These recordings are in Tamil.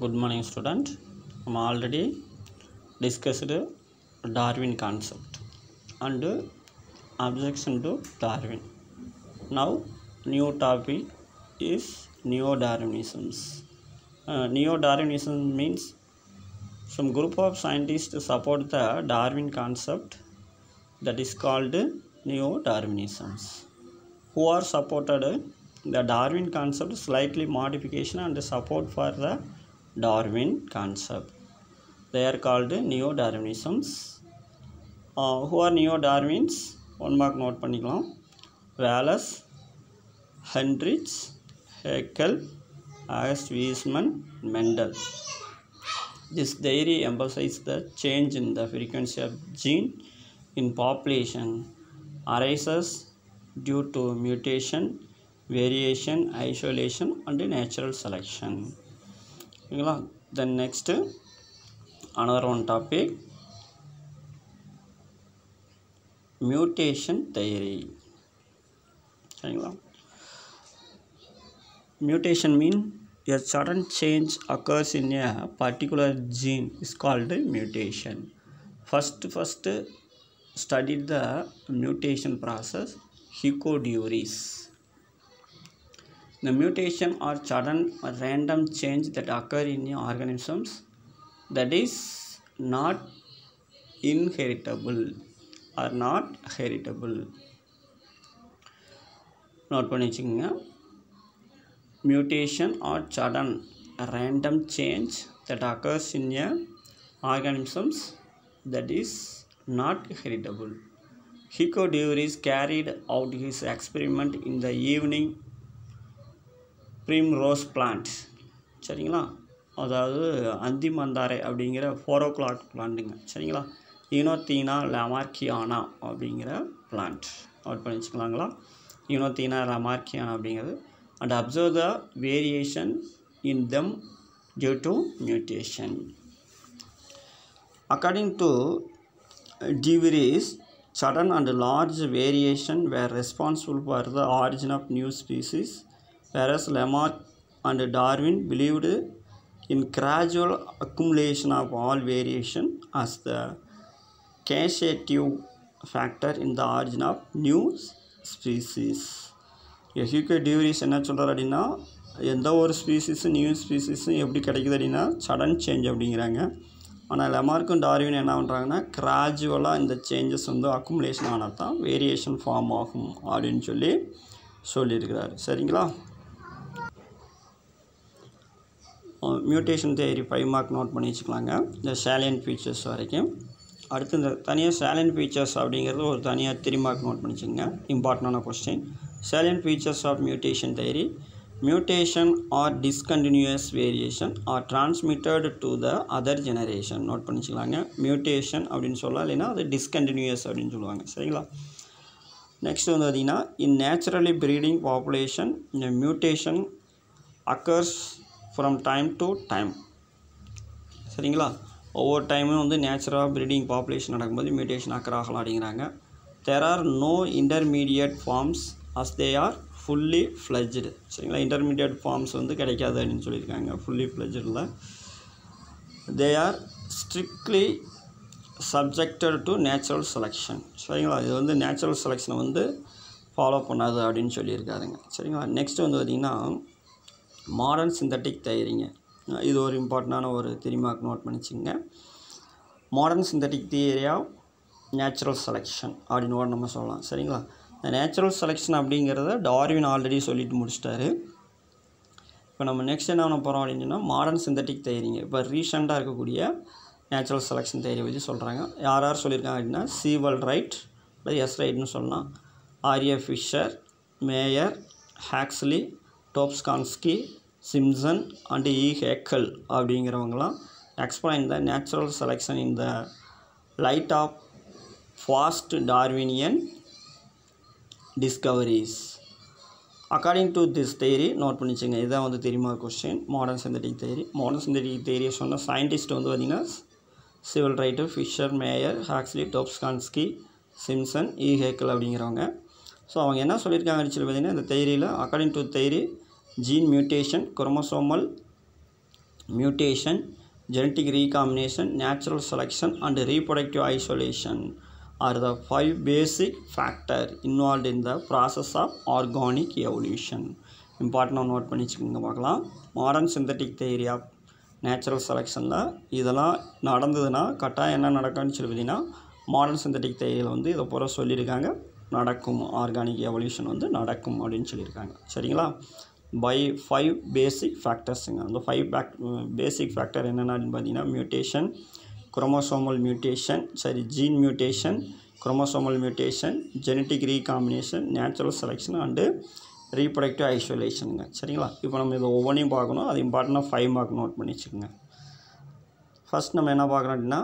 good morning student. I'm already discussed Darwin concept and objection to Darwin. Now new topic is neo-Darwinisms. Uh, neo-Darwinism means some group of scientists support the Darwin concept that is called neo-Darwinisms who are supported the Darwin concept slightly modification and support for the Darwin concept. They are called neo-Darwinisms. Uh, who are neo-Darwins? One mark note பண்ணிக்கலாம் Wallace Heinrich Haeckel August Weismann Mendel This theory emphasizes the change in the frequency of gene in population arises due to mutation, variation, isolation and natural selection. ஓகேங்களா then next another one topic mutation theory சரிங்களா mutation mean a sudden change occurs in a particular gene is called mutation first first studied the mutation process Hugo Duris the mutation or sudden or random change that occur in organisms that is not inheritable or not heritable note பண்ணி வச்சுக்கோங்க mutation or sudden random change that occurs in a organisms that is not heritable. Hugo Duris carried out his experiment in the evening primrose plant சரிங்களா அதாவது அந்தி மந்தாரை அப்படிங்கிற ஃபோர் ஓ கிளாட் பிளான்ட்டுங்க சரிங்களா யூனோத்தீனா லமார்க்கியானா அப்படிங்கிற பிளான்ட் அவுட் பண்ணி வச்சுக்கலாங்களா யூனோத்தீனா லெமார்கியானா அப்படிங்கிறது and observe the variation in them due to mutation according to de Vries sudden and large variation were responsible for the origin of new species whereas Lamarck and Darwin believed in gradual accumulation of all variation as the causative factor in the origin of new species. Hugo de Vries என்ன சொல்கிறார் அப்படின்னா எந்த ஒரு ஸ்பீசிஸும் நியூ ஸ்பீசிஸும் எப்படி கிடைக்குது அப்படின்னா சடன் சேஞ்ச் அப்படிங்கிறாங்க. ஆனால் லெமார்க்கும் டார்வின் என்ன பண்ணுறாங்கன்னா கிராஜுவலாக இந்த சேஞ்சஸ் வந்து அக்குமுலேஷன் ஆனால் தான் வேரியேஷன் ஃபார்ம் ஆகும் அப்படின்னு சொல்லி சொல்லியிருக்கிறார். சரிங்களா? Mutation theory five mark note பண்ணி வச்சுக்கலாங்க. இந்த சேலியன் ஃபீச்சர்ஸ் வரைக்கும். அடுத்து இந்த தனியாக சேலியன் ஃபீச்சர்ஸ் அப்படிங்கிறது ஒரு தனியாக த்ரீ மார்க் நோட் பண்ணிச்சுங்க இம்பார்ட்டண்டான question salient features of mutation theory mutation are discontinuous variation are transmitted to the other generation note பண்ணிச்சுக்கலாங்க mutation அப்படின்னு சொல்லலாம் இல்லைன்னா அது டிஸ்கண்டினியூஸ் அப்படின்னு சொல்லுவாங்க. சரிங்களா? நெக்ஸ்ட் வந்து பார்த்திங்கன்னா இன் நேச்சுரலி ப்ரீடிங் பாப்புலேஷன் இந்த mutation occurs from time to time சரிங்களா? ஒவ்வொரு டைமும் வந்து நேச்சுரலாக ப்ரீடிங் பாப்புலேஷன் நடக்கும்போது மியூட்டேஷன் அக்கர் ஆகலாம் அப்படிங்கிறாங்க. There are no intermediate forms as they are fully fledged சரிங்களா? இன்டர்மீடியட் ஃபார்ம்ஸ் வந்து கிடைக்காது அப்படின்னு சொல்லியிருக்காங்க. Fully ஃப்ளஜ்டில் they are strictly subjected to natural selection சரிங்களா? இது வந்து நேச்சுரல் செலெக்ஷனை வந்து ஃபாலோ பண்ணாது அப்படின்னு சொல்லியிருக்காருங்க. சரிங்களா? நெக்ஸ்ட் வந்து பார்த்திங்கன்னா மாடர்ன் சிந்தட்டிக் தயரிங்க. இது ஒரு இம்பார்ட்டண்டான ஒரு தெரிமார்க் note பண்ணிச்சுங்க modern synthetic theory of natural selection அப்படின்னு கூட நம்ம சொல்லலாம். சரிங்களா? இந்த நேச்சுரல் செலெக்ஷன் அப்படிங்கிறத டார்வின் ஆல்ரெடி சொல்லிட்டு முடிச்சிட்டாரு. இப்போ நம்ம நெக்ஸ்ட் என்ன பண்ண போகிறோம் அப்படின்னு சொன்னால் மாடர்ன் சிந்தட்டிக் தயாரிங்க. இப்போ ரீசெண்டாக இருக்கக்கூடிய நேச்சுரல் செலெக்ஷன் தயாரி பற்றி சொல்கிறாங்க யார் யார் சொல்லியிருக்காங்க அப்படின்னா சீவல் ரைட் அல்லது எஸ் ரைட்னு சொல்லலாம். ஆரிய Fisher Mayr Huxley Dobzhansky Simpson and E Haeckel அப்படிங்கிறவங்களாம் explain the natural selection in the light of fast Darwinian discoveries according to this theory note பண்ணிச்சுங்க இதான் வந்து தெரியுமா question modern synthetic theory modern synthetic தேரியை சொன்ன சயின்டிஸ்ட் வந்து பார்த்திங்கன்னா Sewall Wright Fisher Mayr Huxley Dobzhansky Simpson E Haeckel அப்படிங்கிறவங்க. ஸோ அவங்க என்ன சொல்லியிருக்காங்க சொல்லி பார்த்திங்கன்னா இந்த தேரியில் according to theory gene mutation chromosomal mutation genetic recombination natural selection and reproductive isolation are the five basic factor involved in the process of organic evolution. இம்பார்ட்டனாக நோட் பண்ணி வச்சுக்கோங்க பார்க்கலாம். Modern synthetic theory of natural செலெக்ஷனில் இதெல்லாம் நடந்ததுன்னா கட்டாயம் என்ன நடக்கும்னு சொல்லி பார்த்தீங்கன்னா மாடர்ன் சிந்தட்டிக் தேரியில் வந்து இதை பூரா சொல்லியிருக்காங்க. நடக்கும் ஆர்கானிக் எவல்யூஷன் வந்து நடக்கும் அப்படின்னு சொல்லியிருக்காங்க. சரிங்களா? பை ஃபைவ் பேசிக் ஃபேக்டர்ஸுங்க அந்த ஃபைவ் பேக் பேசிக் ஃபேக்டர் என்னென்னு பார்த்தீங்கன்னா மியூட்டேஷன் குரோமோசோமல் மியூட்டேஷன் சரி gene mutation chromosomal mutation genetic recombination natural selection and reproductive ஐசோலேஷனுங்க சரிங்களா? இப்போ நம்ம இதை ஒவ்வொன்றையும் பார்க்கணும். அது இம்பார்ட்டண்ட்டாக ஃபைவ் மார்க் நோட் பண்ணி வச்சுக்கோங்க. ஃபஸ்ட் நம்ம என்ன பார்க்குறோம் அப்படின்னா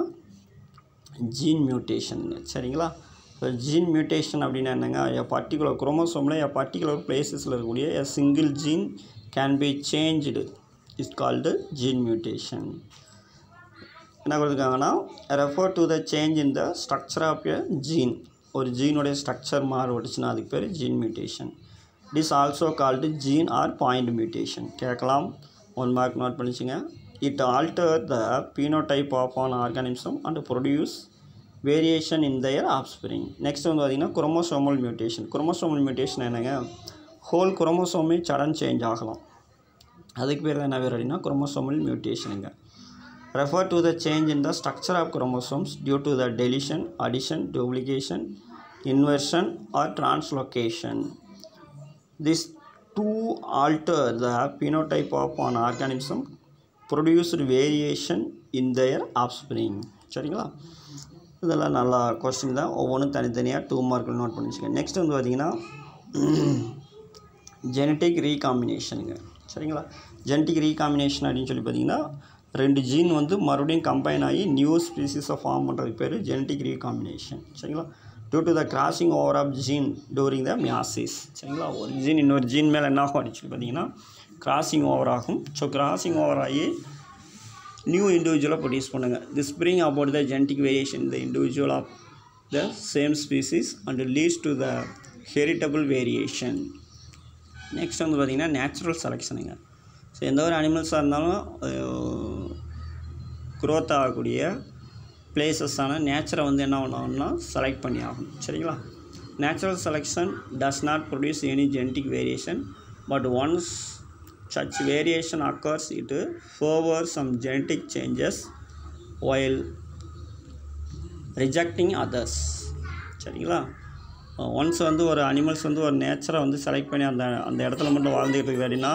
ஜீன் மியூட்டேஷனுங்க சரிங்களா? இப்போ ஜீன் மியூட்டேஷன் அப்படின்னா என்னங்க? எ பர்டிகுலர் குரோமோசோமில் எ பர்டிகுலர் பிளேசஸில் இருக்கக்கூடிய a single gene can be changed is called gene mutation என்ன கொடுத்துருக்காங்கன்னா refer to the change in the structure of a gene ஒரு ஜீனுடைய ஸ்ட்ரக்சர் மாறுபடுச்சுன்னா அதுக்கு பேர் gene mutation it is also called gene or point mutation கேட்கலாம். One mark note பண்ணிச்சுங்க. It alter the phenotype of an organism and produce variation in their offspring next வந்து பார்த்திங்கன்னா குரோமோசோமல் மியூட்டேஷன் குரோமோசோமல் மியூட்டேஷன் என்னங்க ஹோல் குரோமோசோமே சடன் சேஞ்ச் ஆகலாம் அதுக்கு பேர் என்ன பேர் அப்படின்னா chromosomal மியூட்டேஷனுங்க refer to the change in the structure of chromosomes due to the deletion addition duplication inversion or translocation this to alter the phenotype of an organism produced variation in their offspring சரிங்களா இதெல்லாம் நல்லா கொஸ்டின் தான். ஒவ்வொன்றும் தனித்தனியாக டூ மார்க்கில் நோட் பண்ணி வச்சுக்கோங்க. நெக்ஸ்ட் வந்து பார்த்தீங்கன்னா ஜெனட்டிக் ரீகாம்பினேஷனுங்க சரிங்களா? ஜெனட்டிக் ரீகாம்பினேஷன் அப்படின்னு சொல்லி பார்த்தீங்கன்னா ரெண்டு ஜீன் வந்து மறுபடியும் கம்பைன் ஆகி நியூ ஸ்பீசிஸை ஃபார்ம் பண்ணுறதுக்கு பேர் ஜெனட்டிக் ரீகாம்பினேஷன் சரிங்களா? Due to the crossing over of gene during the meiosis சரிங்களா? ஒரு ஜீன் இன்னொரு ஜீன் மேலே என்ன ஆகும் அப்படின்னு சொல்லி பார்த்தீங்கன்னா கிராசிங் ஓவர் ஆகும். ஸோ கிராசிங் ஓவர் ஆகி நியூ இண்டிவிஜுவலாக ப்ரொடியூஸ் பண்ணுங்கள் the spring about the genetic variation the individual of the same species and leads to the heritable variation next வந்து பார்த்திங்கன்னா நேச்சுரல் செலெக்ஷனுங்க ஸோ எந்த ஒரு அனிமல்ஸாக இருந்தாலும் க்ரோத் ஆகக்கூடிய பிளேசஸான நேச்சரை வந்து என்ன பண்ணணும்னா செலக்ட் பண்ணி ஆகணும். சரிங்களா? Natural selection does not produce any genetic variation but once such variation occurs it favor some genetic changes while rejecting others சரிங்களா? ஒன்ஸ் வந்து ஒரு அனிமல்ஸ் வந்து ஒரு நேச்சரை வந்து செலக்ட் பண்ணி அந்த அந்த இடத்துல மட்டும் வாழ்ந்துக்கிட்டு இருக்குது அப்படின்னா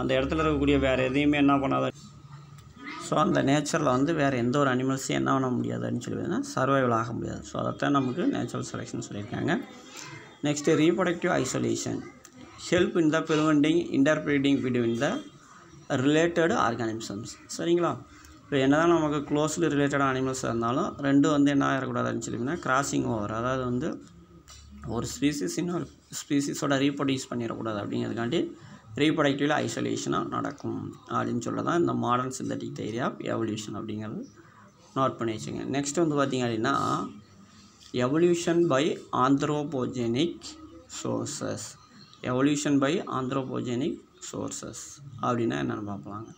அந்த இடத்துல இருக்கக்கூடிய வேறு எதையுமே என்ன பண்ணாத ஸோ அந்த நேச்சரில் வந்து வேறு எந்த ஒரு அனிமல்ஸையும் என்ன பண்ண முடியாதுன்னு சொல்லுவதுன்னா சர்வைவல் ஆக முடியாது. ஸோ அதைத்தான் நமக்கு நேச்சுரல் செலெக்ஷன் சொல்லியிருக்காங்க. Next reproductive isolation help in the preventing interbreeding between the related organisms சரிங்களா? இப்போ என்ன தான் நமக்கு க்ளோஸ்லி ரிலேட்டட் அனிமல்ஸாக இருந்தாலும் ரெண்டும் வந்து என்ன ஆகிடக்கூடாதுன்னு சொல்லிங்கன்னா கிராசிங் ஓவர் அதாவது வந்து ஒரு ஸ்பீசிஸ் இன்னொரு ஸ்பீசிஸோட ரீப்ரொடியூஸ் பண்ணிடக்கூடாது. அப்படிங்கிறதுக்காண்டி ரீப்ரொடக்டிவில் ஐசோலேஷனாக நடக்கும். அப்படின்னு சொல்ல தான் இந்த modern synthetic theory of evolution அப்படிங்கிறது நோட் பண்ணி வச்சுங்க. நெக்ஸ்ட் வந்து பார்த்திங்க அப்படின்னா evolution by anthropogenic sources evolution by anthropogenic sources அப்படின்னா என்னென்னு பார்க்கலாங்க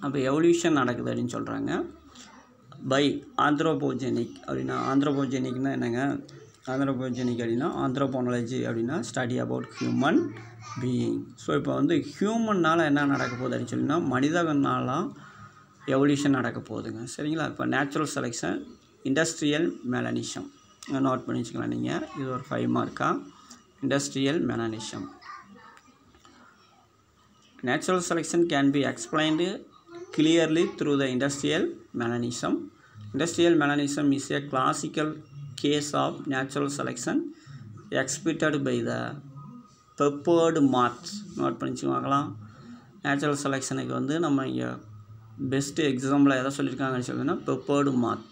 அப்போ எவல்யூஷன் நடக்குது அப்படின்னு சொல்கிறாங்க பை ஆந்த்ரோபோஜெனிக் அப்படின்னா ஆந்த்ரோபோஜெனிக்னா என்னங்க? ஆந்த்ரோபோஜெனிக் அப்படின்னா ஆந்த்ரோபோனாலஜி அப்படின்னா study about human being so இப்போ வந்து ஹியூமன்னால் என்ன நடக்க போகுது அப்படின்னு சொல்லினா மனிதனாலாம் எவல்யூஷன் நடக்க போகுதுங்க. சரிங்களா? இப்போ natural selection industrial melanism note பண்ணி வச்சுக்கலாம் நீங்கள் இது ஒரு five மார்க்கா industrial melanism Natural selection can be explained clearly through the industrial mechanism. Industrial mechanism is a classical case of natural selection exhibited by the peppered moth. Note பண்ணிச்சுவாங்களாம் natural செலெக்ஷனுக்கு வந்து நம்ம இங்கே பெஸ்ட்டு எக்ஸாம்பிள் எதை சொல்லியிருக்காங்கன்னு சொல்லிங்கன்னா பெப்பர்டு மாத்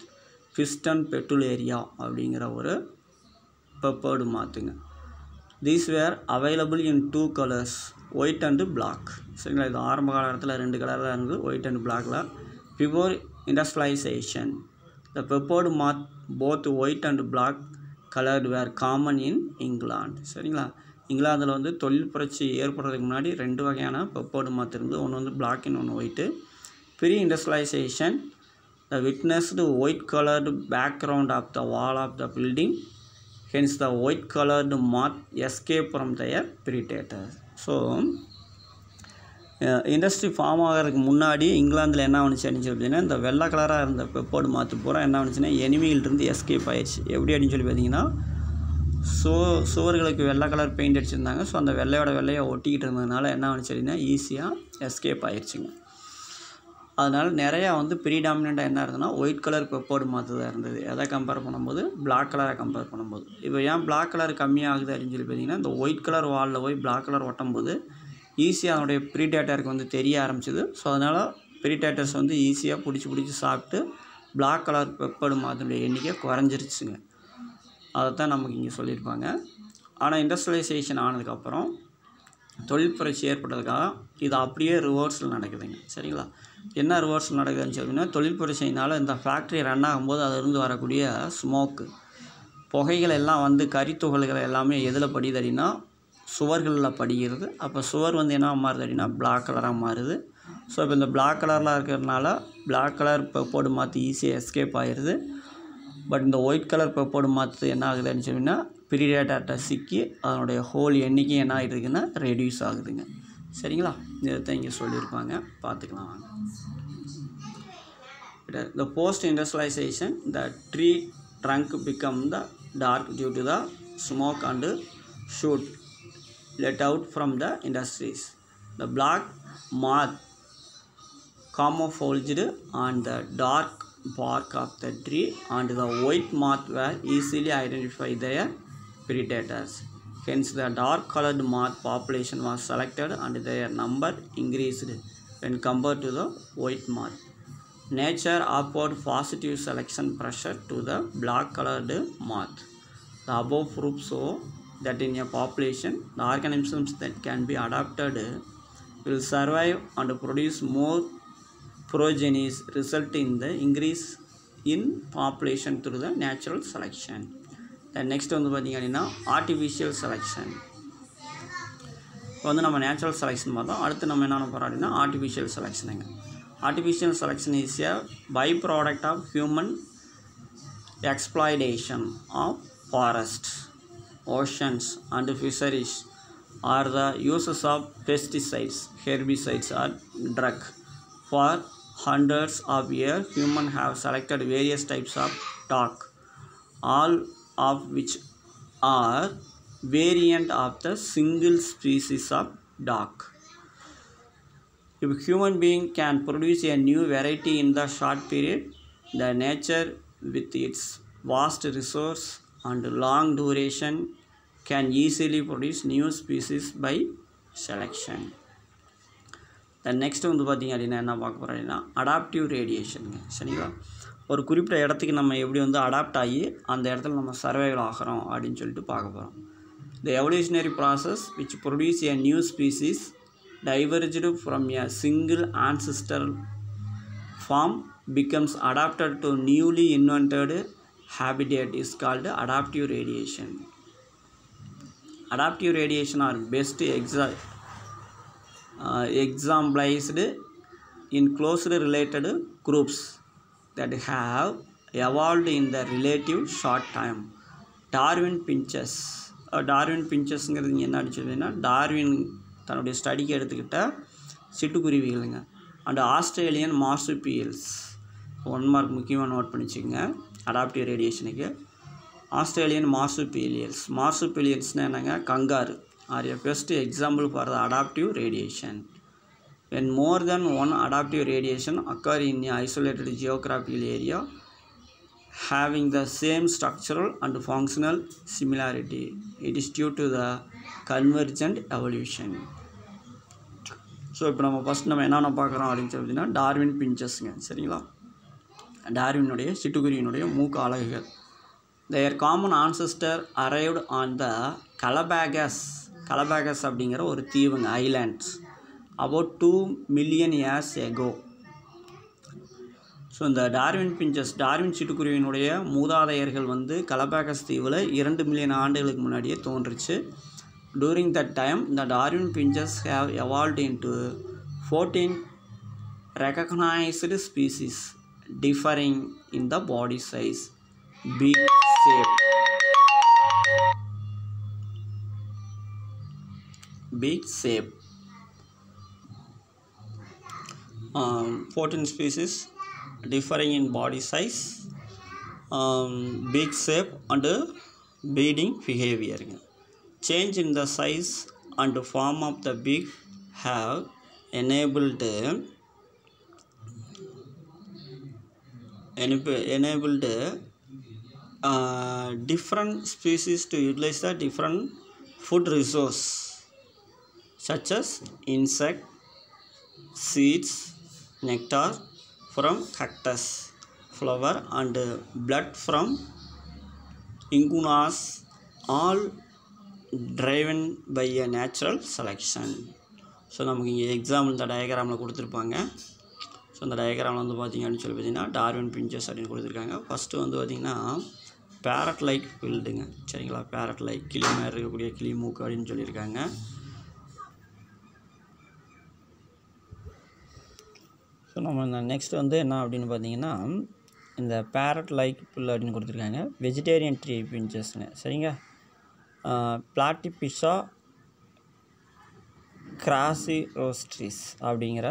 ஃபிஸ்டன் பெட்டுலேரியா அப்படிங்கிற ஒரு பெப்பர்டு மாற்றுங்க these were available in two colours white and black சரிங்களா? இது ஆரம்ப காலத்தில் ரெண்டு கலரில் இருந்தது ஒயிட் அண்ட் பிளாக்கில் before industrialisation the peppered moth both white and black coloured were common in England சரிங்களா? இங்கிலாந்தில் வந்து தொழில் புரட்சி ஏற்படுறதுக்கு முன்னாடி ரெண்டு வகையான பெப்போர்டு மாற்று இருந்தது ஒன்று வந்து பிளாக் இன் ஒன்று white pre industrialisation the witnessed white colored background of the wall of the building hence the white coloured moth escape from their predator so industry form ஆகிறதுக்கு முன்னாடி இங்கிலாந்தில் என்ன வந்துச்சு அப்படின்னு அப்படின்னா இந்த வெள்ளை கலராக இருந்த பெப்போர்டு மாற்று பூரா என்ன வந்துச்சுன்னா எனிமியிலிருந்து எஸ்கேப் ஆயிடுச்சு. எப்படி அப்படின்னு சொல்லி பார்த்தீங்கன்னா சோ சுவர்களுக்கு வெள்ளை கலர் பெயிண்ட் அடிச்சிருந்தாங்க. ஸோ அந்த வெள்ளையோட வெள்ளையை ஒட்டிக்கிட்டு இருந்ததுனால என்ன வந்துச்சு அப்படின்னா ஈஸியாக எஸ்கேப் ஆயிடுச்சுங்க அதனால் நிறையா வந்து ப்ரீடாமினாக என்ன இருந்ததுன்னா ஒயிட் கலர் பெப்போர்டு மாற்றதாக தான் இருந்தது. எதை கம்பேர் பண்ணும்போது? பிளாக் கலரை கம்பேர் பண்ணும்போது. இப்போ ஏன் பிளாக் கலர் கம்மியாகுது அப்படின்னு சொல்லி பார்த்தீங்கன்னா இந்த ஒயிட் கலர் வாலில் போய் பிளாக் கலர் ஒட்டும்போது ஈஸியாக அதனுடைய ப்ரீடேட்டருக்கு வந்து தெரிய ஆரம்பிச்சிது. ஸோ அதனால் ப்ரீடேட்டர்ஸ் வந்து ஈஸியாக பிடிச்சி பிடிச்சி சாப்பிட்டு பிளாக் கலர் பெப்போர்டு மாற்றுடைய எண்ணிக்கை குறைஞ்சிருச்சுங்க. அதை தான் நமக்கு இங்கே சொல்லியிருப்பாங்க. ஆனால் இண்டஸ்ட்ரியலைசேஷன் ஆனதுக்கப்புறம் தொழில் புரட்சி ஏற்பட்டதுக்காக இது அப்படியே ரிவர்ஸில் நடக்குதுங்க. சரிங்களா? என்ன ரிவர்ஸில் நடக்குதுன்னு சொல்லினா தொழில் புரட்சியினால் இந்த ஃபேக்ட்ரி ரன் ஆகும்போது அதிலிருந்து வரக்கூடிய ஸ்மோக்கு புகைகள் எல்லாம் வந்து கரித்துகள்கள் எல்லாமே எதில் படியுது அப்படின்னா சுவர்களில் படிகிறது. அப்போ சுவர் வந்து என்ன மாறுது அப்படின்னா பிளாக் கலராக மாறுது. ஸோ இப்போ இந்த பிளாக் கலரில் இருக்கிறதுனால பிளாக் கலர் பெப்போடு மாற்றி ஈஸியாக எஸ்கேப் ஆயிடுது பட் இந்த ஒயிட் கலர் பெப்போடு மாற்று என்ன ஆகுதுன்னு சொன்னால் பிரிடேட்டாட்ட சிக்கி அதனுடைய ஹோல் எண்ணிக்கை என்ன ஆகிடுதுன்னா ரெடியூஸ் ஆகுதுங்க. சரிங்களா இதைத்தான் இங்கே சொல்லியிருப்பாங்க பார்த்துக்கலாம் வாங்க the post industrialization the tree trunk become the dark due to the smoke and shoot let out from the industries the black moth camouflaged on the dark bark of the tree and the white moth were easily identified their predators hence the dark colored moth population was selected and their number increased when compared to the white moth Nature offered positive selection pressure to the black colored moth. The above proves show that in a population, the organisms that can be adapted will survive and produce more progenies, result in the increase in population through the natural selection. Next வந்து பார்த்திங்க அப்படின்னா ஆர்டிஃபிஷியல் செலெக்ஷன் இப்போ வந்து நம்ம நேச்சுரல் செலெக்ஷன் பார்த்தோம் அடுத்து நம்ம என்ன போகிறோம் அப்படின்னா artificial செலெக்ஷனுங்க artificial selection is a by product of human exploitation of forest oceans and fisheries or the uses of pesticides herbicides or drug for hundreds of year human have selected various types of dog all of which are variant of the single species of dog if human being can produce a new variety in the short period, the nature with its vast resource and long duration can easily produce new species by selection. The next வந்து பார்த்திங்க அப்படின்னா என்ன பார்க்க போகிறோம் அப்படின்னா அடாப்டிவ் ரேடியேஷனுங்க சரிங்களா ஒரு குறிப்பிட்ட இடத்துக்கு நம்ம எப்படி வந்து அடாப்ட் ஆகி அந்த இடத்துல நம்ம சர்வைவல் ஆகிறோம் அப்படின்னு சொல்லிட்டு பார்க்க போகிறோம் the evolutionary process which produce a new species diverged from a single ancestor form becomes adapted to newly invented habitat is called adaptive radiation adaptive radiation are best exa exemplified in closed related groups that have evolved in the relative short time. Darwin finches Darwin பிஞ்சஸ்ங்கிறது இங்கே என்ன அடிச்சதுன்னா டார்வின் தன்னுடைய ஸ்டடிக்கு எடுத்துக்கிட்ட சிட்டுக்குருவிகளுங்க. And Australian marsupials one mark முக்கியமாக நோட் பண்ணிச்சுங்க. அடாப்டிவ் ரேடியேஷனுக்கு ஆஸ்திரேலியன் மார்சுபீலியல்ஸ் மார்சுபீலியல்ஸ்னால் என்னங்க? Kangaroo. Are a best example for the adaptive radiation when more than one adaptive radiation occur in a isolated geographical area having the same structural and functional similarity it is due to the convergent evolution so இப்போ நம்ம ஃபஸ்ட் நம்ம என்னென்ன பார்க்குறோம் அப்படின்னு சொல்லி பார்த்தீங்கன்னா டார்வின் பிஞ்சஸ்ங்க சரிங்களா டார்வினுடைய சிட்டுக்குருவினுடைய மூக்கு அழகுகள் their common ancestor arrived on the Galapagos Galapagos அப்படிங்கிற ஒரு தீவுங்க islands about two million years ago so இந்த டார்வின் பிஞ்சஸ் டார்வின் சிட்டுக்குருவியினுடைய மூதாதையர்கள் வந்து கலபாகஸ் தீவில் இரண்டு மில்லியன் ஆண்டுகளுக்கு முன்னாடியே தோன்றுச்சு டூரிங் தட் டைம் இந்த Darwin finches have evolved into fourteen recognised species differing in the body size beak shape beak shape um, 14 species differing in body size um, beak shape and breeding behavior. Change in the size and form of the beak have enabled enab- enabled uh, different species to utilize the different food resource such as insect seeds nectar from cactus flower and blood from iguanas all driven by a natural selection. So நமக்கு இங்கே எக்ஸாம்பிள் இந்த டயக்ராமில் கொடுத்துருப்பாங்க. ஸோ அந்த டயக்ராமில் வந்து பார்த்தீங்கன்னு சொல்லி பார்த்தீங்கன்னா டார்வின் பிஞ்சஸ் அப்படின்னு கொடுத்துருக்காங்க. ஃபஸ்ட்டு வந்து பார்த்திங்கன்னா பேரட் லைக் ஃபீல்டுங்க சரிங்களா? பேரட் லைக் கிளி மாதிரி இருக்கக்கூடிய கிளி மூக்கு அப்படின்னு சொல்லியிருக்காங்க. ஸோ நம்ம இந்த நெக்ஸ்ட் வந்து என்ன அப்படின்னு பார்த்தீங்கன்னா இந்த பேரட் லைக் புல் அப்படின்னு கொடுத்துருக்காங்க. வெஜிடேரியன் ட்ரீ பிஞ்சஸ்னு சரிங்க? பிளாட்டி பிஷா கிராசி ரோஸ்ட்ரிஸ் அப்படிங்கிற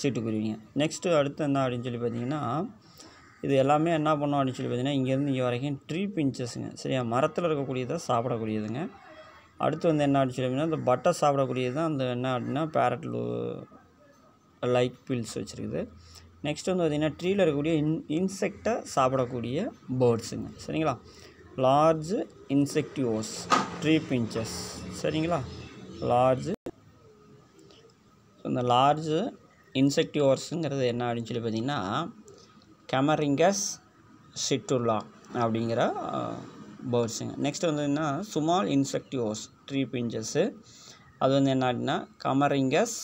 சீட்டுக்குருவிங்க. நெக்ஸ்ட்டு அடுத்து என்ன அப்படின்னு சொல்லி பார்த்தீங்கன்னா இது எல்லாமே என்ன பண்ணோம் அப்படின்னு சொல்லி பார்த்தீங்கன்னா இங்கேருந்து இங்கே வரைக்கும் ட்ரீ பிஞ்சஸ்ங்க சரியா? மரத்தில் இருக்கக்கூடியதை சாப்பிடக்கூடியதுங்க. அடுத்து வந்து என்ன அப்படின்னு சொல்லி பார்த்தீங்கன்னா இந்த பட்டை சாப்பிடக்கூடியது தான் அந்த என்ன அப்படின்னா பேரட் லைக் பில்ஸ் வச்சுருக்குது. நெக்ஸ்ட் வந்து பார்த்திங்கன்னா ட்ரீயில் இருக்கக்கூடிய இன் இன்செக்டை சாப்பிடக்கூடிய பேர்ட்ஸுங்க சரிங்களா? லார்ஜ் இன்செக்டிவோஸ் ட்ரீ பிஞ்சஸ் சரிங்களா? லார்ஜ் இந்த லார்ஜ் இன்செக்டிவோர்ஸுங்கிறது என்ன அப்படின்னு சொல்லி பார்த்தீங்கன்னா கெமரிங்கஸ் சிட்டுலா அப்படிங்கிற பேர்ட்ஸுங்க நெக்ஸ்ட் வந்து என்ன சுமால் இன்செக்டிவோஸ் ட்ரீ பிஞ்சஸ்ஸு அது வந்து என்ன அப்படின்னா கமரிங்கஸ்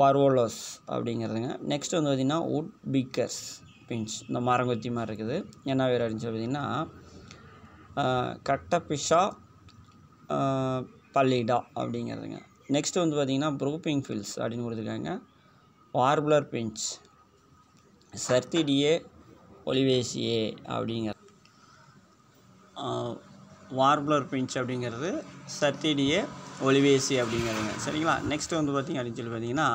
பர்வோலோஸ் அப்படிங்கிறதுங்க. நெக்ஸ்ட் வந்து பார்த்திங்கன்னா உட் பீக்கர்ஸ் பிஞ்ச் இந்த மரங்கொத்தி மாதிரி இருக்குது. என்ன வேறு அப்படின்னு சொல்லி பார்த்திங்கன்னா கட்டபிஷா பல்லிடா அப்படிங்கிறதுங்க. நெக்ஸ்ட் வந்து பார்த்திங்கன்னா ப்ரூப்பிங் ஃபில்ஸ் அப்படின்னு கொடுத்துருக்காங்க. வார்புலர் பிஞ்ச் சர்த்திடியே ஒலிவேசியே அப்படிங்கிற வார்புலர் பிஞ்ச் அப்படிங்கிறது சர்த்திடியே ஒலிவேசி அப்படிங்கிறதுங்க சரிங்களா? நெக்ஸ்ட் வந்து பார்த்திங்க அப்படின்னு சொல்லி பார்த்தீங்கன்னா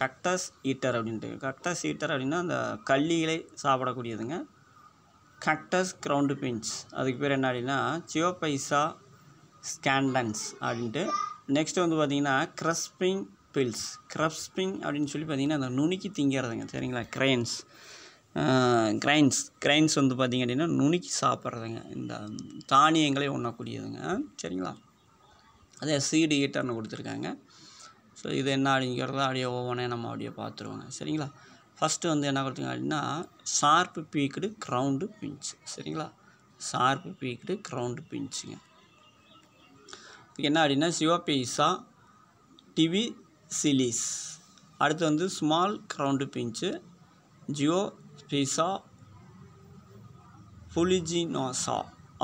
கக்டஸ் ஈட்டர் அப்படின்ட்டு. கக்டஸ் ஈட்டர் அப்படின்னா அந்த கள்ளிகளை சாப்பிடக்கூடியதுங்க. கக்டஸ் கிரவுண்டு பிஞ்ச் அதுக்கு பேர் என்ன அப்படின்னா சியோபைசா ஸ்கேண்டன்ஸ் அப்படின்ட்டு. நெக்ஸ்ட்டு வந்து பார்த்திங்கன்னா க்ரஸ்பிங் பில்ஸ் க்ரஸ்பிங் அப்படின்னு சொல்லி பார்த்திங்கன்னா அந்த நுணுக்கி திங்கிறதுங்க. சரிங்களா? க்ரைன்ஸ் கிரைன்ஸ் கிரைன்ஸ் வந்து பார்த்திங்க அப்படின்னா நுணுக்கி சாப்பிட்றதுங்க. இந்த தானியங்களை உண்ணக்கூடியதுங்க. சரிங்களா? அதே சீடு ஈட்டர்னு கொடுத்துருக்காங்க. ஸோ இது என்ன அப்படிங்கிறத அப்படியே ஒவ்வொன்றே நம்ம அப்படியே பார்த்துருவோங்க. சரிங்களா? ஃபஸ்ட்டு வந்து என்ன கொடுத்துருங்க அப்படின்னா ஷார்ப்பு பீக்குடு க்ரௌண்டு பிஞ்ச் சரிங்களா? ஷார்ப்பு பீக்குடு க்ரௌண்டு பிஞ்சுங்க என்ன அப்படின்னா சிவபீஸா டிவி சிலிஸ் அடுத்து வந்து ஸ்மால் க்ரௌண்டு பிஞ்சு ஜியோ பீஸா புலிஜினோசா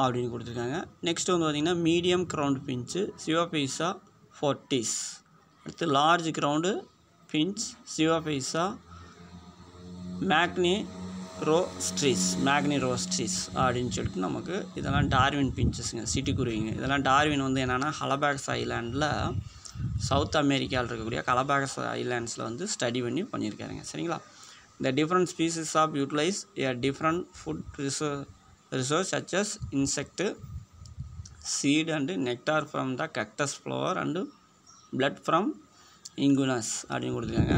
அப்படின்னு கொடுத்துருக்காங்க. நெக்ஸ்ட் வந்து பார்த்திங்கன்னா மீடியம் க்ரௌண்ட் பிஞ்சு சிவபைசா ஃபோர்ட்டிஸ் அடுத்து லார்ஜ் க்ரௌண்டு பிஞ்ச் சிவபைசா மேக்னி ரோஸ்ட்ரிஸ் மேக்னி ரோஸ்ட்ரிஸ் அப்படின்னு சொல்லிட்டு நமக்கு இதெல்லாம் டார்வின் பிஞ்சஸ்ங்க சிட்டிக்குருவிங்க. இதெல்லாம் டார்வின் வந்து என்னென்னா ஹலபேக்ஸ் ஐலாண்டில் சவுத் அமெரிக்காவில் இருக்கக்கூடிய கலபாகஸ் ஐலாண்ட்ஸில் வந்து ஸ்டடி பண்ணி பண்ணியிருக்காருங்க. சரிங்களா? இந்த different species of utilise a different food reso resource such as insect seed and nectar from the cactus flower and blood from inguinus அப்படின்னு கொடுத்துருக்காங்க.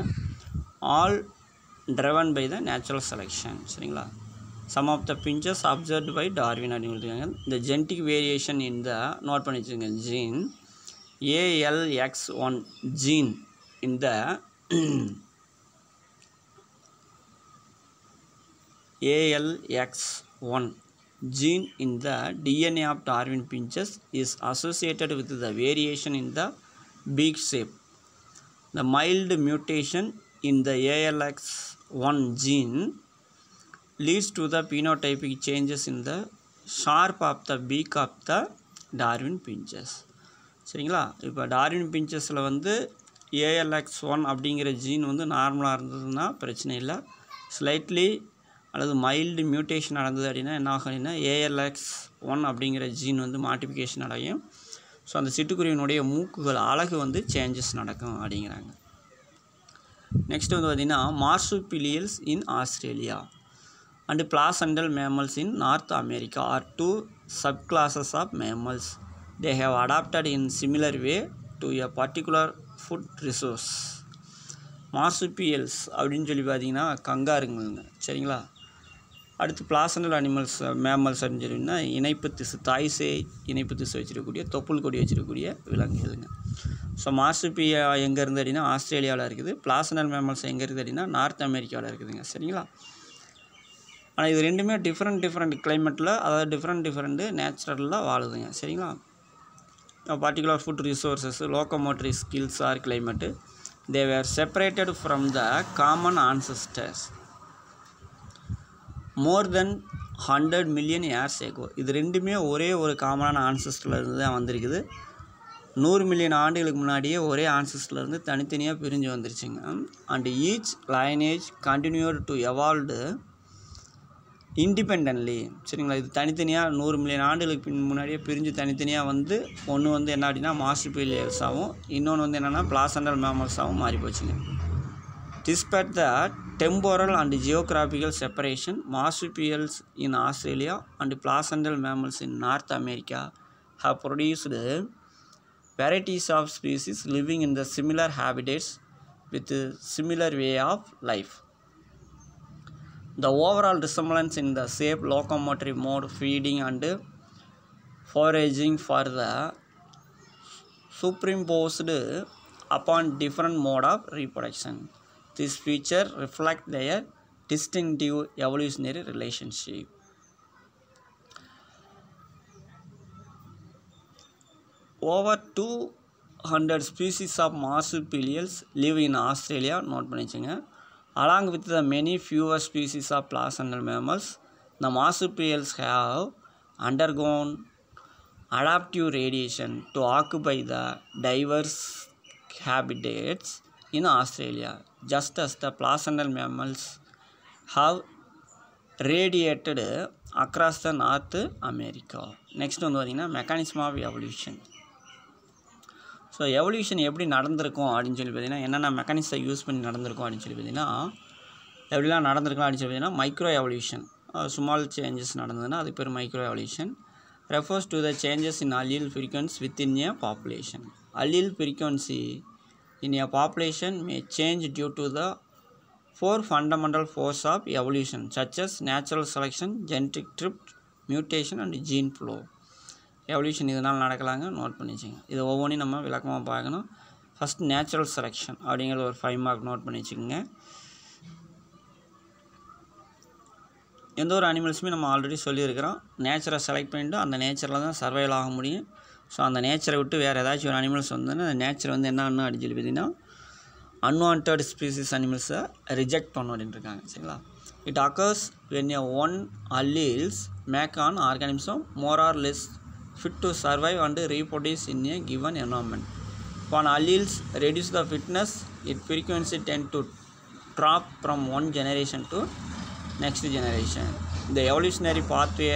All driven by the natural selection சரிங்களா? Some of the finches observed by Darwin அப்படின்னு கொடுத்துருக்காங்க. இந்த genetic variation in the note பண்ணி வச்சுருங்க ஜீன் ஏஎல்எக்ஸ் ஒன் ஜீன் இந்த ALX1 gene in the DNA of Darwin finches is associated with the variation in the beak shape. The mild mutation in the ALX1 gene leads to the phenotypic changes in the sharp of the beak of the Darwin finches சரிங்களா இப்போ டார்வின் பிஞ்சஸில் வந்து ஏஎல்எக்ஸ் ஒன் அப்படிங்கிற ஜீன் வந்து நார்மலாக இருந்ததுன்னா பிரச்சனை இல்லை ஸ்லைட்லி அல்லது மைல்டு மியூட்டேஷன் நடந்தது அப்படின்னா என்ன ஆகும் அப்படின்னா ஏஎல்எக்ஸ் ஒன் அப்படிங்கிற ஜீன் வந்து மாட்டிஃபிகேஷன் அடையும். ஸோ அந்த சிட்டுக்குருவினுடைய மூக்குகள் அழகு வந்து சேஞ்சஸ் நடக்கும் அப்படிங்கிறாங்க. நெக்ஸ்ட் வந்து பார்த்திங்கன்னா marsupials in Australia and placental mammals in North America are two subclasses of mammals they have adapted in similar way to a particular food resource marsupials அப்படின்னு சொல்லி பார்த்தீங்கன்னா கங்காருங்க. சரிங்களா? அடுத்து பிளாசனல் அனிமல்ஸ் மேமல்ஸ் அப்படின்னு சொல்லிங்கன்னா இணைப்பு திசு தாய் சேய் இணைப்பு திசு வச்சுருக்கக்கூடிய தொப்புள் கொடி வச்சுருக்கக்கூடிய விலங்குகளுங்க ஸோ மாசுபியா எங்கே இருந்து அப்படின்னா ஆஸ்திரேலியாவில் இருக்குது. பிளாசனல் மேமல்ஸ் எங்கே இருக்குது அப்படின்னா நார்த் அமெரிக்காவில் இருக்குதுங்க. சரிங்களா? ஆனால் இது ரெண்டுமே டிஃப்ரெண்ட் டிஃப்ரெண்ட் கிளைமேட்டில் அதாவது டிஃப்ரெண்ட் டிஃப்ரெண்ட்டு நேச்சுரலில் வாழுதுங்க. சரிங்களா? Particular food resources locomotory skills or climate they were separated from the common ancestors more than hundred million years ago இது ரெண்டுமே ஒரே ஒரு காமனான ஆன்சஸ்டர்லேருந்து தான் வந்திருக்குது. நூறு மில்லியன் ஆண்டுகளுக்கு முன்னாடியே ஒரே ஆன்சஸ்டர்லேருந்து தனித்தனியாக பிரிஞ்சு வந்துருச்சுங்க. And each lineage continued to evolved independently சரிங்களா? இது தனித்தனியாக நூறு மில்லியன் ஆண்டுகளுக்கு பின் முன்னாடியே பிரிஞ்சு தனித்தனியாக வந்து ஒன்று வந்து என்ன அப்படின்னா மாஸ்டர்பிலியர்ஸாகவும் இன்னொன்று வந்து என்னென்னா பிளாசண்டல் மேமல்ஸாகவும் மாறி போச்சுங்க despite that temporal and geographical separation, marsupials in Australia and placental mammals in North America have produced varieties of species living in the similar habitats with a similar way of life. The overall resemblance in the shape, locomotory mode, feeding, and foraging for the superimposed upon different mode of reproduction. This feature reflect their distinctive evolutionary relationship. Over 200 species of marsupials live in Australia, note பண்ணிச்சுங்க along with the many fewer species of placental mammals, the marsupials have undergone adaptive radiation to occupy the diverse habitats in Australia, Just as the placental mammals have radiated across the North America. Next வந்து பார்த்திங்கன்னா mechanism of evolution so evolution எப்படி நடந்திருக்கும் அப்படின்னு சொல்லி பார்த்தீங்கன்னா என்னென்ன மெக்கானிக்ஸை யூஸ் பண்ணி நடந்திருக்கும் அப்படின்னு சொல்லி பார்த்தீங்கன்னா எப்படிலாம் நடந்திருக்கும் அப்படின்னு சொல்லி பார்த்தீங்கன்னா மைக்ரோ எவல்யூஷன் ஸ்மால் சேஞ்சஸ் நடந்ததுன்னா அது பேர் microevolution refers to the changes in allele frequency within a population. Allele frequency in a population may change due to the four fundamental forces of evolution such as natural selection, genetic drift, mutation and gene flow. Evolution இதனால் நடக்கலாங்க நோட் பண்ணி வச்சுங்க இது ஒவ்வொன்றையும் நம்ம விளக்கமாக பார்க்கணும். ஃபஸ்ட் நேச்சுரல் செலெக்ஷன் அப்படிங்கிறது ஒரு ஃபைவ் மார்க் நோட் பண்ணி வச்சுக்கோங்க எந்த ஒரு அனிமல்ஸுமே நம்ம ஆல்ரெடி சொல்லியிருக்கிறோம். நேச்சரை செலக்ட் பண்ணிட்டு அந்த நேச்சரில் தான் சர்வைவல் ஆக முடியும். ஸோ அந்த நேச்சரை விட்டு வேறு ஏதாச்சும் ஒரு அனிமல்ஸ் வந்தோன்னா அந்த நேச்சர் வந்து என்ன ஆகணும் அப்படின்னு சொல்லி பார்த்தீங்கன்னா அன்வான்ட் ஸ்பீசிஸ் அனிமல்ஸை ரிஜெக்ட் பண்ணும் அப்படின்னு இருக்காங்க. சரிங்களா? It occurs when a one alleles make an organism more or less fit to survive and reproduce in a given environment When alleles reduce the fitness it frequency tend to drop from one generation to next generation இந்த evolutionary pathway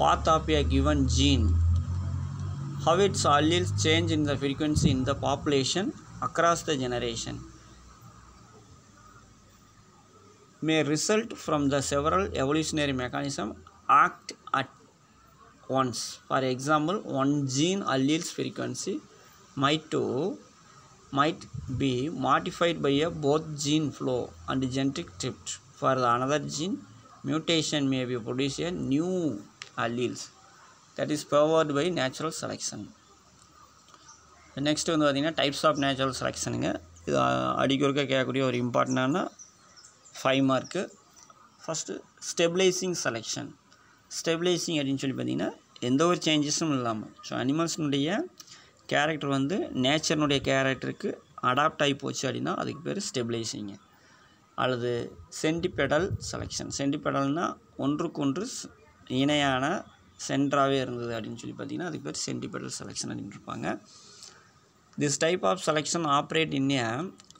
path of a given gene, how its alleles change in the frequency in the population across the generation, may result from the several evolutionary mechanisms act at once. For example, one gene alleles frequency might to might be modified by a both gene flow and genetic drift. For another gene, mutation may be produce a new alleles that is powered by natural selection. Next வந்து பார்த்திங்கன்னா டைப்ஸ் ஆஃப் நேச்சுரல் செலெக்ஷனுங்க இது அடிக்கொருக்க கேட்கக்கூடிய ஒரு இம்பார்ட்டண்டான five mark first stabilising selection stabilising அப்படின்னு சொல்லி பார்த்தீங்கன்னா எந்த ஒரு சேஞ்சஸும் இல்லாமல் ஸோ அனிமல்ஸினுடைய கேரக்டர் வந்து நேச்சர்னுடைய கேரக்டருக்கு அடாப்ட் ஆகி போச்சு அப்படின்னா அதுக்கு பேர் ஸ்டெபிளைசிங்கு அல்லது சென்டிபெடல் செலெக்ஷன் சென்டிபெடல்னால் ஒன்றுக்கொன்று இணையான சென்டராகவே இருந்தது அப்படின்னு சொல்லி பார்த்தீங்கன்னா அதுக்கு பேர் சென்டிபெடல் செலெக்ஷன் அப்படின்னு இருப்பாங்க. This type of selection operate in a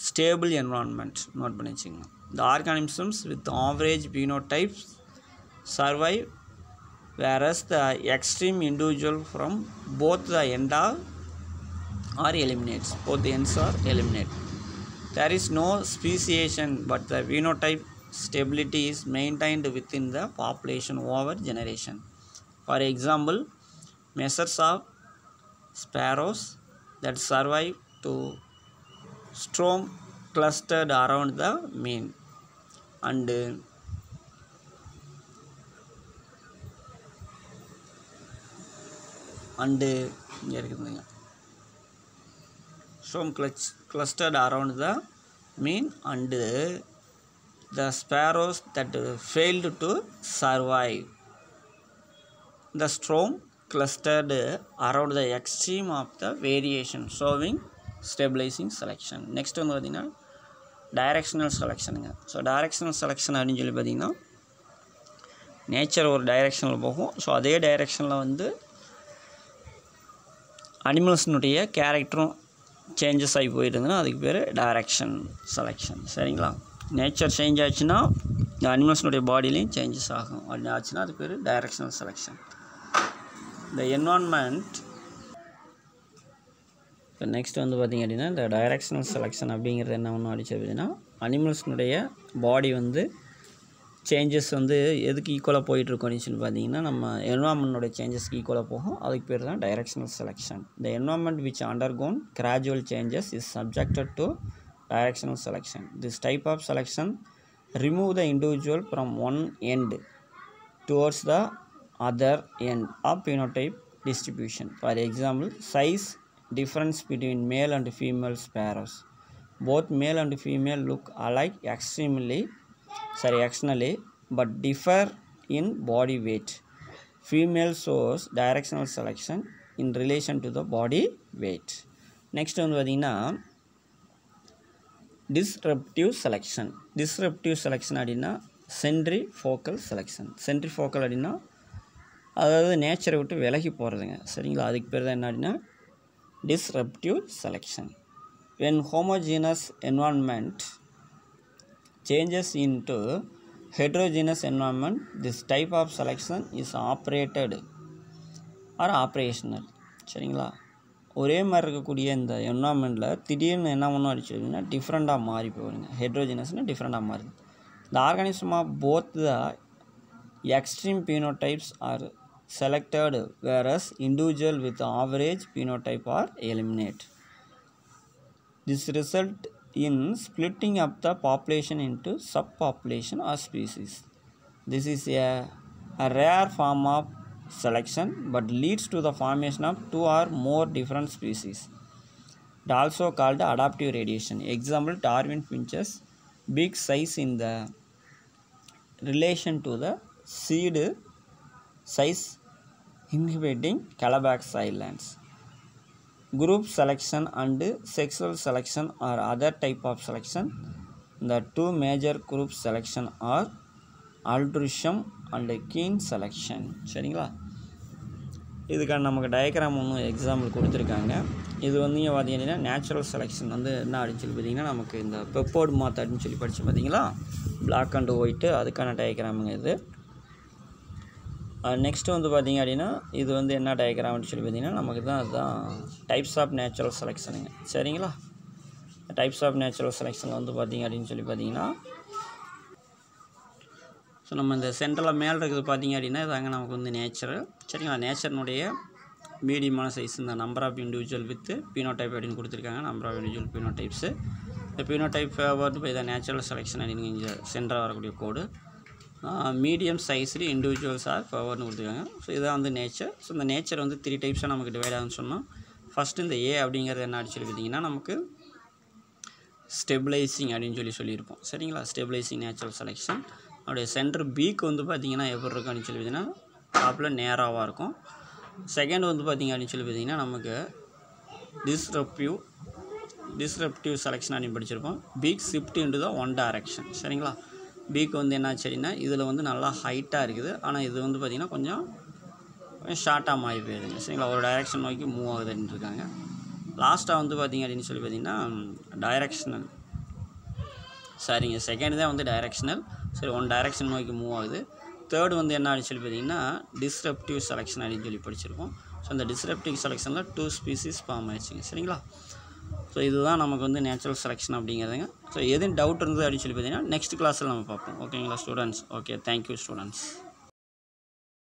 stable environment note பண்ணி வச்சுக்கோங்க. The organisms with average phenotypes survive whereas the the extreme individual from both the are, are eliminates both the ends eliminate eliminated. Is no speciation but the phenotype stability is maintained within the population over generation for example measures of sparrows that survive to storm clustered around the mean and uh, and இங்கே இருக்குதுங்க storm clutch clustered around the mean and the sparrows that failed to survive the storm clustered around the extreme of the variation showing stabilizing selection. Next வந்து பார்த்திங்கன்னா டைரக்ஷனல் செலெக்ஷனுங்க ஸோ டைரக்ஷனல் செலெக்ஷன் அப்படின்னு சொல்லி பார்த்திங்கன்னா நேச்சர் ஒரு டைரெக்ஷனில் போகும். ஸோ அதே டைரெக்ஷனில் வந்து அனிமல்ஸ்னுடைய கேரக்டரும் சேஞ்சஸ் ஆகி போயிருந்ததுன்னா அதுக்கு பேர் டைரக்ஷன் செலெக்ஷன் சரிங்களா? நேச்சர் சேஞ்ச் ஆச்சுன்னா இந்த அனிமல்ஸ்னுடைய பாடியிலையும் சேஞ்சஸ் ஆகும். அப்படின்னு ஆச்சுன்னா அது பேர் டைரக்ஷனல் செலெக்ஷன் இந்த என்வான்மெண்ட் இப்போ நெக்ஸ்ட் வந்து பார்த்திங்க அப்படின்னா இந்த டைரக்ஷனல் செலெக்ஷன் அப்படிங்கிறது என்ன ஒன்று அடிச்சு அப்படின்னா அனிமல்ஸ்னுடைய பாடி வந்து சேஞ்சஸ் வந்து எதுக்கு ஈக்குவலாக போயிட்டுருக்கோம் அப்படின்னு சொல்லி பார்த்தீங்கன்னா நம்ம என்வாமெண்ட்டோட சேஞ்சஸ்க்கு ஈக்குவலாக போகும். அதுக்கு பேர் தான் directional selection the environment which undergone gradual changes is subjected to Directional selection this type of selection remove the individual from one end towards the other end of phenotype distribution. For example, size difference between male and female sparrows. Both male and female look alike extremely, sorry, externally, but differ in body weight. Female shows directional selection in relation to the body weight. Next வந்து பார்த்தீங்கன்னா டிஸ்ரப்டிவ் செலெக்ஷன் டிஸ்ரப்டிவ் செலெக்ஷன் அப்படின்னா centrifugal selection centrifugal அப்படின்னா அதாவது நேச்சரை விட்டு விலகி போகிறதுங்க சரிங்களா? அதுக்கு பேர் தான் என்ன அப்படின்னா disruptive selection when homogeneous environment changes into heterogeneous environment this type of selection is operated or operational சரிங்களா? ஒரே மாதிரி இருக்கக்கூடிய இந்த என்வரான்மெண்ட்டில் திடீர்னு என்ன ஒன்றும் அடிச்சு டிஃப்ரெண்ட்டாக மாறி போயிடுங்க ஹெட்ரோஜினஸ்னால் டிஃப்ரெண்ட்டாக மாறுது இந்த ஆர்கானிசமாக both the extreme phenotypes are selected various individual with average phenotype are eliminate this result in splitting up the population into subpopulation or species this is a rare form of selection but leads to the formation of two or more different species it also called adaptive radiation example darwin finches big size in the relation to the seed size inhibiting Calabash Islands. Group selection and sexual selection are other type of selection. The two major group selection are altruism and kin selection சரிங்களா? இதுக்கான நமக்கு டயக்ராம் ஒன்று எக்ஸாம்பிள் கொடுத்துருக்காங்க. இது வந்து நீங்கள் பார்த்தீங்கன்னா நேச்சுரல் செலெக்ஷன் வந்து என்ன அப்படின்னு சொல்லி பார்த்தீங்கன்னா நமக்கு இந்த பெப்போர்டு மாத் அப்படின்னு சொல்லி படித்து பார்த்தீங்களா பிளாக் அண்ட் ஒயிட்டு அதுக்கான டயக்ராமுங்க இது. நெக்ஸ்ட்டு வந்து பார்த்திங்க அப்படின்னா இது வந்து என்ன டயக்ராம் அப்படின்னு சொல்லி பார்த்தீங்கன்னா நமக்கு தான் அதுதான் டைப்ஸ் ஆஃப் நேச்சுரல் செலெக்ஷனுங்க சரிங்களா? டைப்ஸ் ஆஃப் நேச்சுரல் செலெக்ஷன் வந்து பார்த்திங்க அப்படின்னு சொல்லி பார்த்தீங்கன்னா ஸோ நம்ம இந்த சென்ட்ரலில் மேலே இருக்கிறது பார்த்திங்க அப்படின்னா இதாங்க நமக்கு வந்து நேச்சர் சரிங்களா? நேச்சர்னுடைய மீடியமான சைஸ் இந்த number of individual with phenotype அப்படின்னு கொடுத்துருக்காங்க. நம்பர் ஆஃப் இண்டிவிஜுவல் பீனோடைப்ஸு இந்த phenotype favoured by the natural selection அப்படின்னு இங்கே சென்டராக வரக்கூடிய கோடு மீடியம் சைஸில் இண்டிவிஜுவல்ஸ் ஆர் ஃபேவர்னு கொடுத்துருக்காங்க. ஸோ இதான் வந்து நேச்சர் ஸோ இந்த நேச்சர் வந்து த்ரீ டைப்ஸாக நமக்கு டிவைட் ஆகுன்னு சொன்னோம். ஃபஸ்ட்டு இந்த ஏ அப்படிங்கிறது என்ன அடிச்சுருக்கீங்கன்னா நமக்கு ஸ்டெபிளைசிங் அப்படின்னு சொல்லி சொல்லியிருப்போம். சரிங்களா? ஸ்டெபிளைசிங் நேச்சுரல் செலெக்ஷன் அப்படி சென்டர் பீக் வந்து பார்த்திங்கன்னா எப்படி இருக்கும் அப்படின்னு சொல்லி பார்த்தீங்கன்னா டாப்பில் நேராவாக இருக்கும். செகண்ட் வந்து பார்த்திங்க அப்படின்னு சொல்லி பார்த்தீங்கன்னா நமக்கு டிஸ்ரப்டிவ் டிஸ்ரப்டிவ் செலெக்ஷன் அப்படின்னு படிச்சிருப்போம். பீக் ஷிஃப்ட் தான் ஒன் டைரக்ஷன் சரிங்களா? பீக் வந்து என்ன அப்படின்னா இதில் வந்து நல்லா ஹைட்டாக இருக்குது. ஆனால் இது வந்து பார்த்திங்கன்னா கொஞ்சம் ஷார்ட்டாக மாறி போயிடுது சரிங்களா? ஒரு டைரெக்ஷன் நோக்கி மூவ் ஆகுதுன்னு இருக்காங்க. லாஸ்ட்டாக வந்து பார்த்திங்க அப்படின்னு சொல்லி பார்த்தீங்கன்னா டைரெக்ஷனல் சரிங்க. செகண்ட் தான் வந்து டைரெக்ஷனல் சரி ஒன் டைரெக்ஷன் நோக்கி மூவ் ஆகுது. தேர்டு வந்து என்ன அப்படின்னு சொல்லி பார்த்தீங்கன்னா டிஸ்ரப்டிவ் செலெக்ஷன் அப்படின்னு சொல்லி படிச்சிருக்கோம். ஸோ அந்த டிஸ்ரப்டிவ் செலெக்ஷனில் டூ ஸ்பீசிஸ் ஃபார்ம் ஆயிடுச்சுங்க. சரிங்களா? ஸோ இதுதான் நமக்கு வந்து நேச்சுரல் செலெக்ஷன் அப்படிங்கிறதுங்க. ஸோ எதுவும் டவுட் இருந்தது அப்படின்னு சொல்லி பார்த்தீங்கன்னா நெக்ஸ்ட் கிளாஸில் நம்ம பார்ப்போம். ஓகேங்களா ஸ்டூடெண்ட்ஸ் ஓகே தேங்க்யூ ஸ்டூடெண்ட்ஸ்